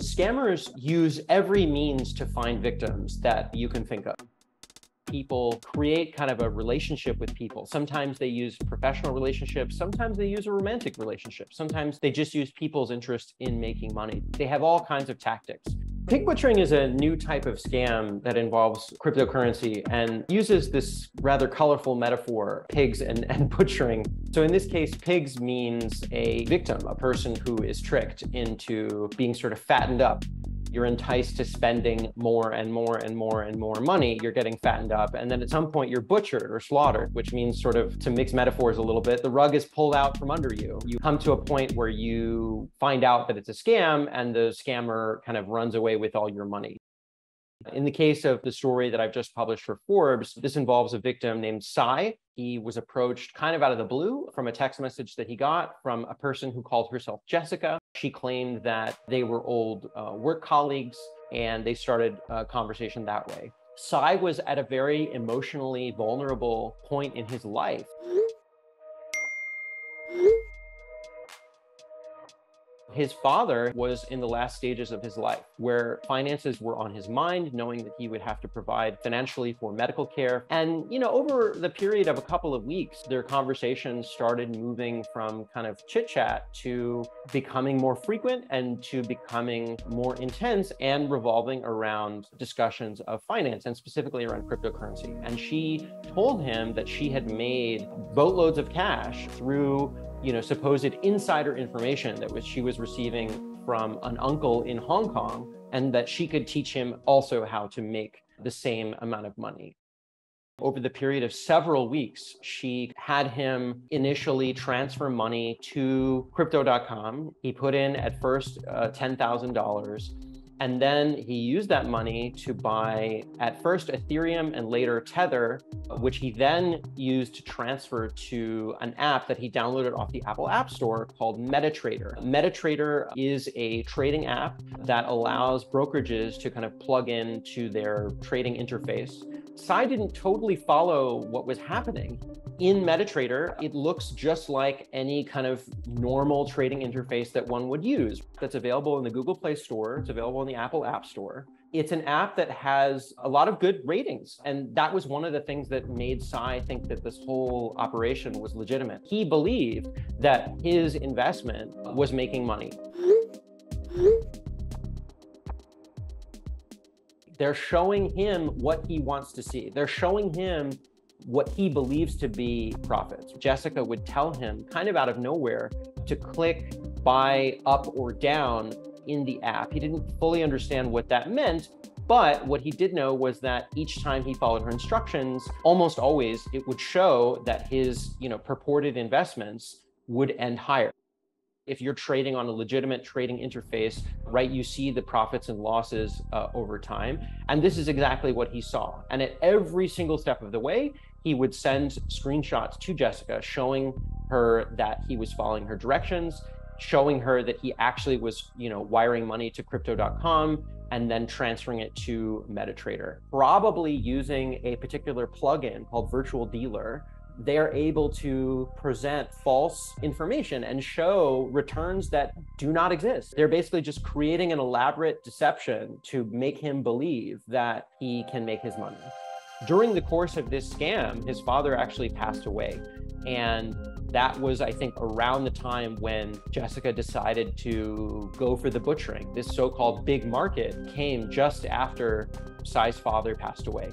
Scammers use every means to find victims that you can think of. People create kind of a relationship with people. Sometimes they use professional relationships. Sometimes they use a romantic relationship. Sometimes they just use people's interest in making money. They have all kinds of tactics. Pig butchering is a new type of scam that involves cryptocurrency and uses this rather colorful metaphor, pigs and, and butchering. So in this case, pigs means a victim, a person who is tricked into being sort of fattened up you're enticed to spending more and more and more and more money. You're getting fattened up. And then at some point, you're butchered or slaughtered, which means, sort of to mix metaphors a little bit, the rug is pulled out from under you. You come to a point where you find out that it's a scam and the scammer kind of runs away with all your money. In the case of the story that I've just published for Forbes, this involves a victim named Sai. He was approached kind of out of the blue from a text message that he got from a person who called herself Jessica. She claimed that they were old uh, work colleagues and they started a conversation that way. Sai was at a very emotionally vulnerable point in his life. His father was in the last stages of his life where finances were on his mind, knowing that he would have to provide financially for medical care. And, you know, over the period of a couple of weeks, their conversations started moving from kind of chit chat to becoming more frequent and to becoming more intense and revolving around discussions of finance and specifically around cryptocurrency. And she told him that she had made boatloads of cash through you know, supposed insider information that was, she was receiving from an uncle in Hong Kong, and that she could teach him also how to make the same amount of money. Over the period of several weeks, she had him initially transfer money to crypto.com. He put in at first uh, $10,000 and then he used that money to buy at first Ethereum and later Tether, which he then used to transfer to an app that he downloaded off the Apple App Store called MetaTrader. MetaTrader is a trading app that allows brokerages to kind of plug into their trading interface. Sai didn't totally follow what was happening in MetaTrader, it looks just like any kind of normal trading interface that one would use. That's available in the Google Play Store, it's available in the Apple App Store. It's an app that has a lot of good ratings. And that was one of the things that made Sai think that this whole operation was legitimate. He believed that his investment was making money. They're showing him what he wants to see. They're showing him what he believes to be profits. Jessica would tell him, kind of out of nowhere, to click buy up or down in the app. He didn't fully understand what that meant, but what he did know was that each time he followed her instructions, almost always it would show that his, you know, purported investments would end higher. If you're trading on a legitimate trading interface, right, you see the profits and losses uh, over time. And this is exactly what he saw. And at every single step of the way, he would send screenshots to Jessica showing her that he was following her directions, showing her that he actually was, you know, wiring money to crypto.com and then transferring it to MetaTrader. Probably using a particular plugin called Virtual Dealer, they're able to present false information and show returns that do not exist. They're basically just creating an elaborate deception to make him believe that he can make his money. During the course of this scam, his father actually passed away. And that was, I think, around the time when Jessica decided to go for the butchering. This so called big market came just after Sai's father passed away.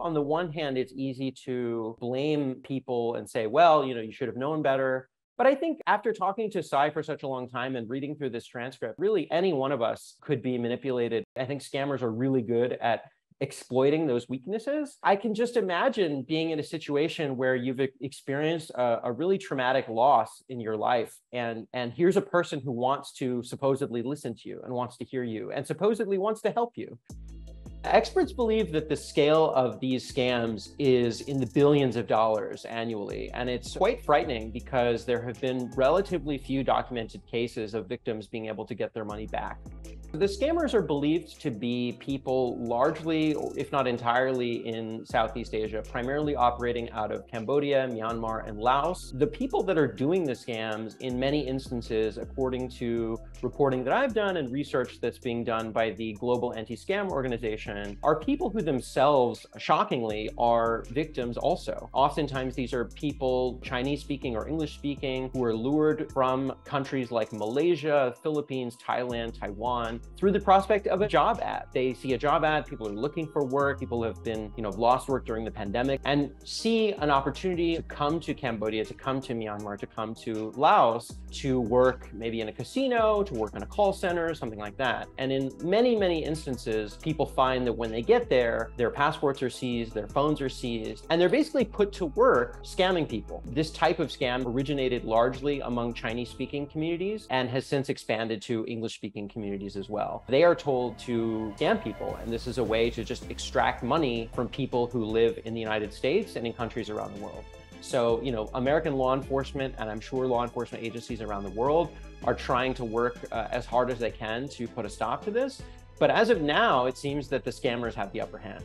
on the one hand, it's easy to blame people and say, well, you know, you should have known better. But I think after talking to Sai for such a long time and reading through this transcript, really any one of us could be manipulated. I think scammers are really good at exploiting those weaknesses. I can just imagine being in a situation where you've experienced a, a really traumatic loss in your life and and here's a person who wants to supposedly listen to you and wants to hear you and supposedly wants to help you. Experts believe that the scale of these scams is in the billions of dollars annually. And it's quite frightening because there have been relatively few documented cases of victims being able to get their money back. The scammers are believed to be people largely, if not entirely, in Southeast Asia, primarily operating out of Cambodia, Myanmar, and Laos. The people that are doing the scams, in many instances, according to reporting that I've done and research that's being done by the Global Anti-Scam Organization, are people who themselves, shockingly, are victims also. Oftentimes, these are people, Chinese-speaking or English-speaking, who are lured from countries like Malaysia, Philippines, Thailand, Taiwan, through the prospect of a job ad. They see a job ad, people are looking for work, people have been, you know, lost work during the pandemic and see an opportunity to come to Cambodia, to come to Myanmar, to come to Laos to work maybe in a casino, to work in a call center, something like that. And in many, many instances, people find that when they get there, their passports are seized, their phones are seized, and they're basically put to work scamming people. This type of scam originated largely among Chinese speaking communities and has since expanded to English speaking communities as well. They are told to scam people, and this is a way to just extract money from people who live in the United States and in countries around the world. So, you know, American law enforcement, and I'm sure law enforcement agencies around the world are trying to work uh, as hard as they can to put a stop to this. But as of now, it seems that the scammers have the upper hand.